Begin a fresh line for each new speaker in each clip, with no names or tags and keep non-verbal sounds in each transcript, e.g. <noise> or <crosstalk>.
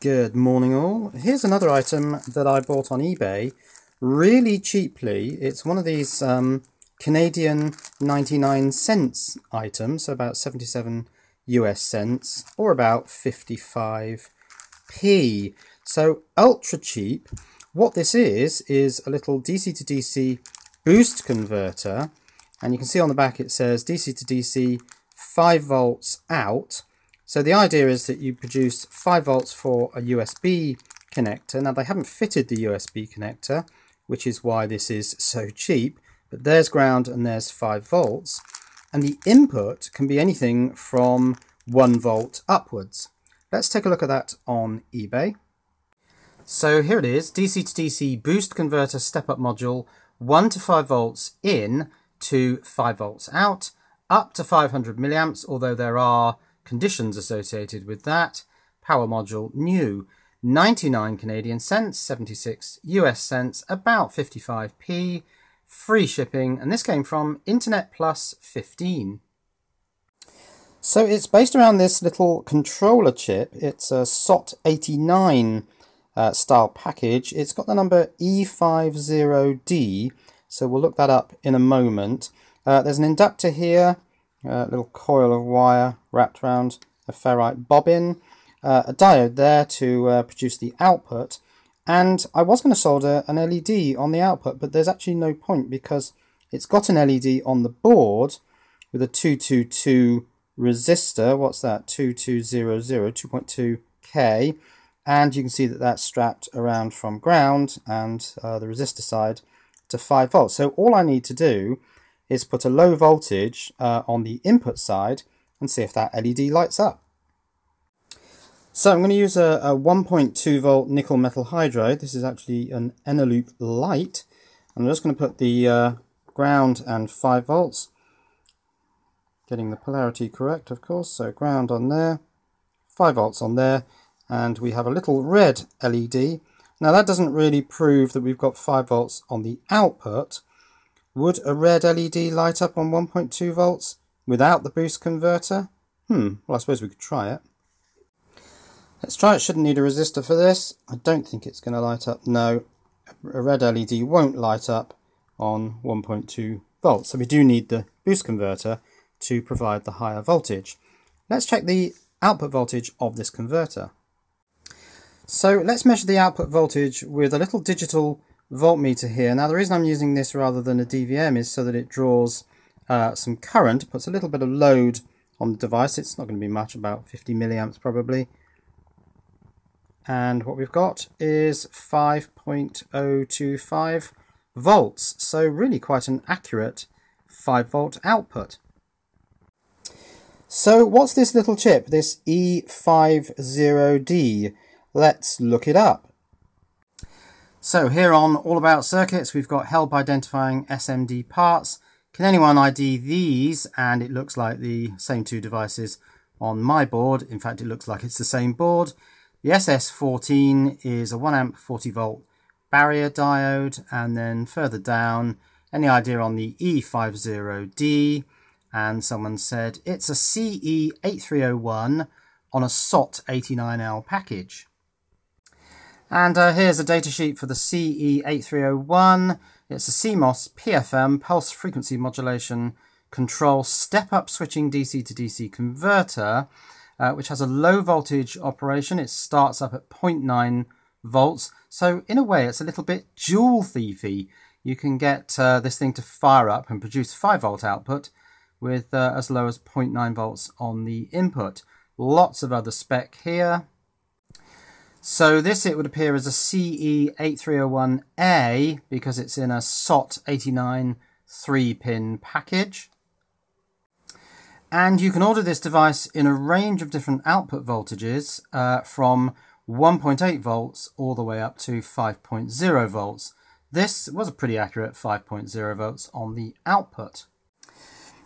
Good morning all. Here's another item that I bought on eBay really cheaply. It's one of these um, Canadian 99 cents items, so about 77 US cents or about 55p. So ultra cheap. What this is, is a little DC to DC boost converter. And you can see on the back it says DC to DC 5 volts out so the idea is that you produce 5 volts for a USB connector. Now they haven't fitted the USB connector, which is why this is so cheap, but there's ground and there's 5 volts. And the input can be anything from 1 volt upwards. Let's take a look at that on eBay. So here it is, DC to DC boost converter step-up module, 1 to 5 volts in to 5 volts out, up to 500 milliamps, although there are conditions associated with that. Power module new. 99 Canadian cents, 76 US cents, about 55p, free shipping, and this came from Internet Plus 15. So it's based around this little controller chip. It's a SOT89 uh, style package. It's got the number E50D, so we'll look that up in a moment. Uh, there's an inductor here, a little coil of wire wrapped around a ferrite bobbin, uh, a diode there to uh, produce the output, and I was going to solder an LED on the output, but there's actually no point because it's got an LED on the board with a 222 resistor, what's that, 2200, 2.2K, and you can see that that's strapped around from ground and uh, the resistor side to 5 volts. So all I need to do is put a low voltage uh, on the input side and see if that LED lights up. So I'm going to use a, a 1.2 volt nickel metal hydride. This is actually an Eneloop Lite. I'm just going to put the uh, ground and 5 volts. Getting the polarity correct, of course. So ground on there, 5 volts on there, and we have a little red LED. Now that doesn't really prove that we've got 5 volts on the output. Would a red LED light up on 1.2 volts? Without the boost converter? Hmm, well I suppose we could try it. Let's try it, shouldn't need a resistor for this. I don't think it's going to light up. No, a red LED won't light up on 1.2 volts. So we do need the boost converter to provide the higher voltage. Let's check the output voltage of this converter. So let's measure the output voltage with a little digital voltmeter here. Now the reason I'm using this rather than a DVM is so that it draws uh, some current, puts a little bit of load on the device. It's not going to be much, about 50 milliamps probably. And what we've got is 5.025 volts. So really quite an accurate 5 volt output. So what's this little chip, this E50D? Let's look it up. So here on All About Circuits, we've got help identifying SMD parts can anyone ID these? And it looks like the same two devices on my board. In fact, it looks like it's the same board. The SS14 is a 1 amp 40 volt barrier diode. And then further down, any idea on the E50D? And someone said it's a CE8301 on a SOT89L package. And uh, here's a datasheet for the CE8301. It's a CMOS PFM, pulse frequency modulation control step-up switching DC to DC converter, uh, which has a low voltage operation. It starts up at 0.9 volts. So in a way, it's a little bit joule thiefy. You can get uh, this thing to fire up and produce 5 volt output with uh, as low as 0.9 volts on the input. Lots of other spec here. So this it would appear as a CE8301A because it's in a SOT89 3-pin package. And you can order this device in a range of different output voltages uh, from 1.8 volts all the way up to 5.0 volts. This was a pretty accurate 5.0 volts on the output.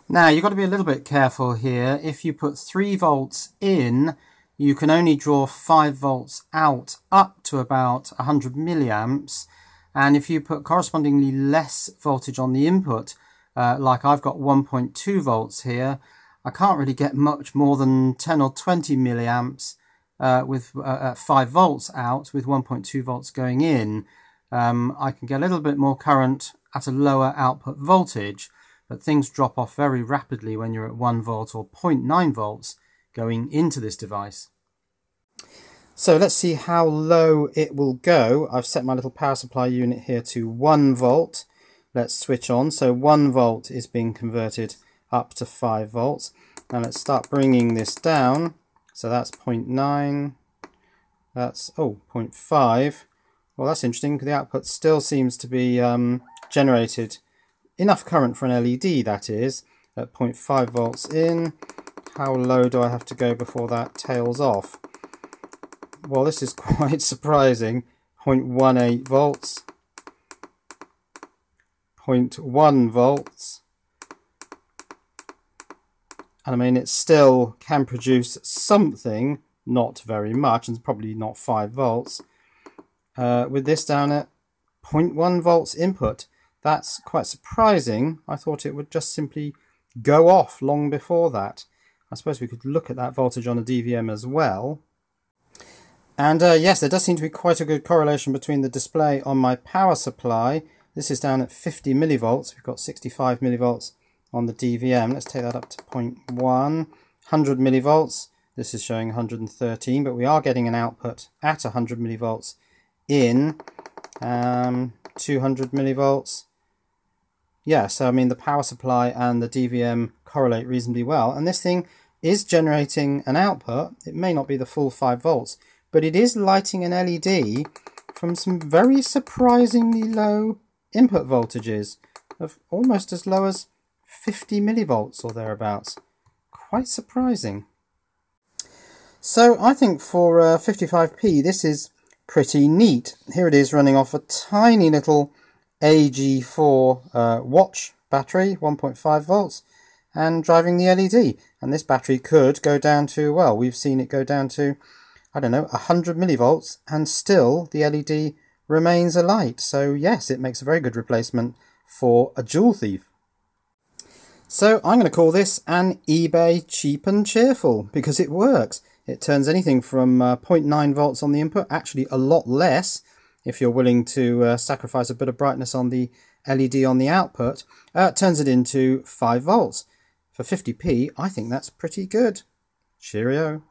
Now you've got to be a little bit careful here. If you put 3 volts in, you can only draw 5 volts out up to about 100 milliamps. And if you put correspondingly less voltage on the input uh, like I've got 1.2 volts here I can't really get much more than 10 or 20 milliamps uh, with uh, 5 volts out with 1.2 volts going in, um, I can get a little bit more current at a lower output voltage, but things drop off very rapidly when you're at 1 volt or 0.9 volts going into this device. So let's see how low it will go. I've set my little power supply unit here to 1 volt. Let's switch on. So 1 volt is being converted up to 5 volts. Now let's start bringing this down. So that's 0.9. That's, oh, 0.5. Well, that's interesting. Because the output still seems to be um, generated enough current for an LED, that is, at 0.5 volts in. How low do I have to go before that tails off? Well, this is <laughs> quite surprising. 0.18 volts. 0.1 volts. And I mean, it still can produce something, not very much, and probably not 5 volts. Uh, with this down at 0.1 volts input. That's quite surprising. I thought it would just simply go off long before that. I suppose we could look at that voltage on a DVM as well. And uh, yes, there does seem to be quite a good correlation between the display on my power supply. This is down at 50 millivolts. We've got 65 millivolts on the DVM. Let's take that up to 0.1. 100 millivolts. This is showing 113, but we are getting an output at 100 millivolts in um, 200 millivolts. Yeah, so I mean the power supply and the DVM correlate reasonably well. And this thing is generating an output. It may not be the full 5 volts, but it is lighting an LED from some very surprisingly low input voltages of almost as low as 50 millivolts or thereabouts. Quite surprising. So I think for uh, 55p this is pretty neat. Here it is running off a tiny little AG4 uh, watch battery, 1.5 volts, and driving the LED. And this battery could go down to, well, we've seen it go down to, I don't know, 100 millivolts, and still the LED remains alight. So yes, it makes a very good replacement for a joule Thief. So I'm going to call this an eBay cheap and cheerful because it works. It turns anything from uh, 0.9 volts on the input, actually a lot less if you're willing to uh, sacrifice a bit of brightness on the LED on the output, uh, turns it into 5 volts. For 50p, I think that's pretty good. Cheerio.